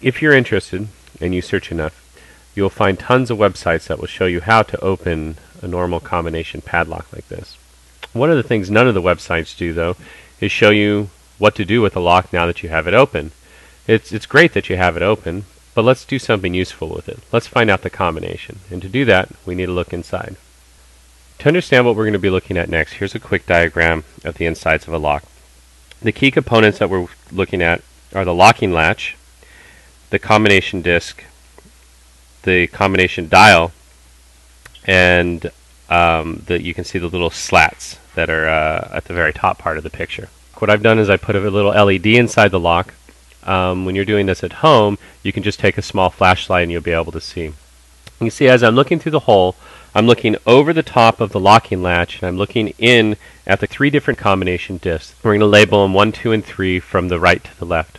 if you're interested and you search enough, you'll find tons of websites that will show you how to open a normal combination padlock like this. One of the things none of the websites do, though, is show you what to do with the lock now that you have it open. It's, it's great that you have it open, but let's do something useful with it. Let's find out the combination. And to do that, we need to look inside. To understand what we're going to be looking at next, here's a quick diagram of the insides of a lock. The key components that we're looking at are the locking latch, the combination disc, the combination dial, and um, you can see the little slats that are uh, at the very top part of the picture. What I've done is I put a little LED inside the lock. Um, when you're doing this at home, you can just take a small flashlight and you'll be able to see. You can see as I'm looking through the hole, I'm looking over the top of the locking latch and I'm looking in at the three different combination discs. We're going to label them 1, 2, and 3 from the right to the left.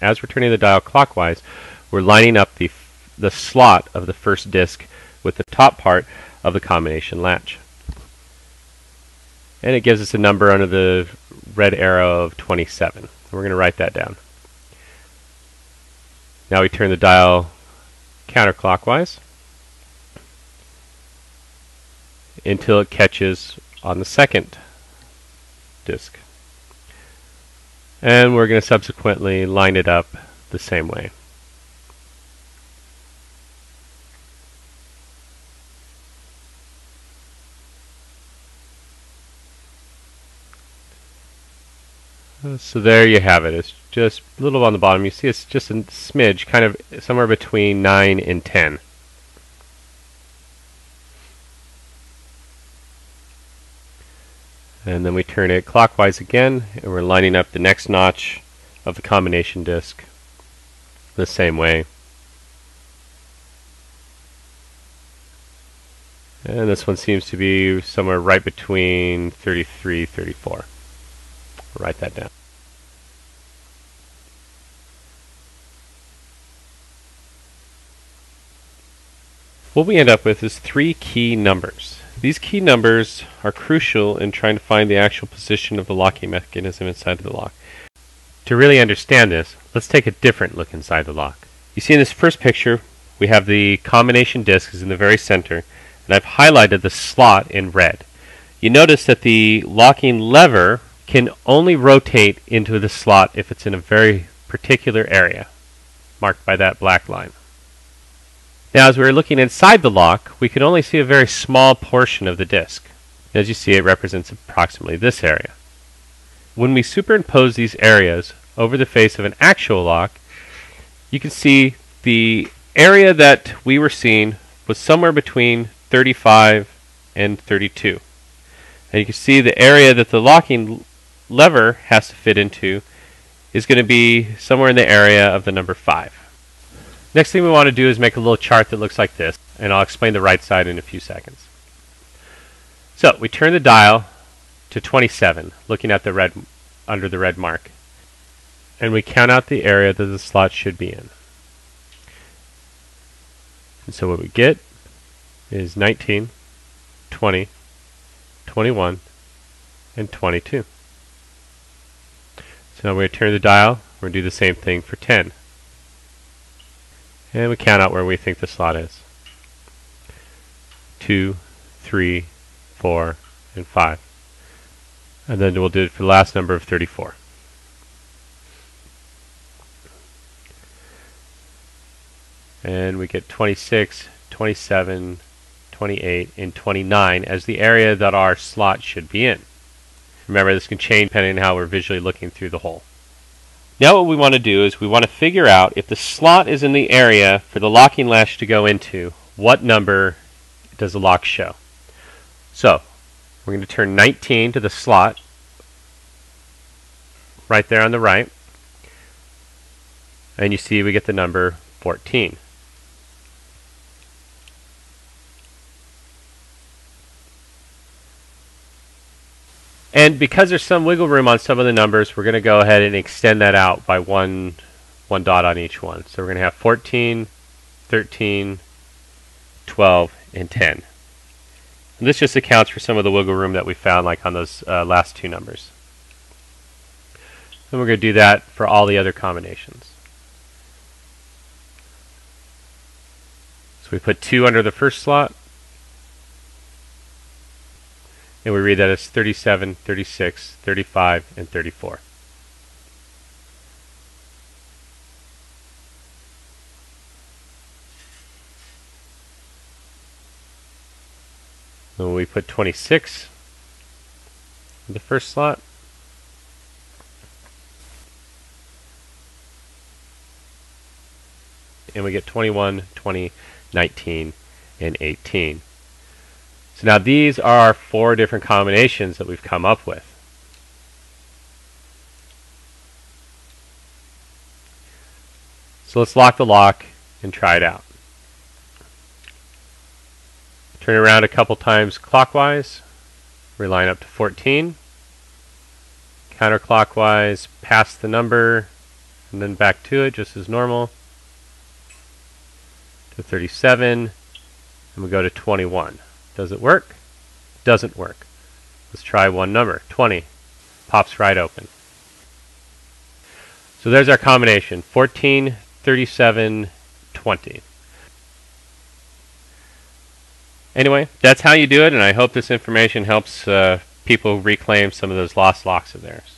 As we're turning the dial clockwise, we're lining up the, the slot of the first disc with the top part of the combination latch. And it gives us a number under the red arrow of 27. We're going to write that down. Now we turn the dial counterclockwise until it catches on the second disk. And we're going to subsequently line it up the same way. So there you have it. It's just a little on the bottom. You see it's just a smidge, kind of somewhere between 9 and 10. And then we turn it clockwise again, and we're lining up the next notch of the combination disc the same way. And this one seems to be somewhere right between 33, 34. Write that down. What we end up with is three key numbers. These key numbers are crucial in trying to find the actual position of the locking mechanism inside of the lock. To really understand this, let's take a different look inside the lock. You see in this first picture, we have the combination disc is in the very center, and I've highlighted the slot in red. You notice that the locking lever can only rotate into the slot if it's in a very particular area, marked by that black line. Now as we are looking inside the lock, we can only see a very small portion of the disk. As you see, it represents approximately this area. When we superimpose these areas over the face of an actual lock, you can see the area that we were seeing was somewhere between 35 and 32. And you can see the area that the locking lever has to fit into is going to be somewhere in the area of the number 5. Next thing we want to do is make a little chart that looks like this, and I'll explain the right side in a few seconds. So we turn the dial to 27, looking at the red under the red mark, and we count out the area that the slot should be in. And so what we get is 19, 20, 21, and 22. So now we're going to turn the dial. We're going to do the same thing for 10. And we count out where we think the slot is. 2, 3, 4, and 5. And then we'll do it for the last number of 34. And we get 26, 27, 28, and 29 as the area that our slot should be in. Remember, this can change depending on how we're visually looking through the hole. Now what we want to do is we want to figure out if the slot is in the area for the locking latch to go into, what number does the lock show? So, we're going to turn 19 to the slot right there on the right. And you see we get the number 14. And because there's some wiggle room on some of the numbers, we're going to go ahead and extend that out by one, one dot on each one. So we're going to have 14, 13, 12, and 10. And this just accounts for some of the wiggle room that we found like on those uh, last two numbers. And we're going to do that for all the other combinations. So we put 2 under the first slot. And we read that as 37, 36, 35, and 34. Then we put 26 in the first slot. And we get 21, 20, 19, and 18. So now these are four different combinations that we've come up with. So let's lock the lock and try it out. Turn around a couple times clockwise. Reline up to 14. Counterclockwise, past the number, and then back to it just as normal. To 37, and we go to 21. Does it work? Doesn't work. Let's try one number. 20. Pops right open. So there's our combination. 14, 37, 20. Anyway, that's how you do it, and I hope this information helps uh, people reclaim some of those lost locks of theirs.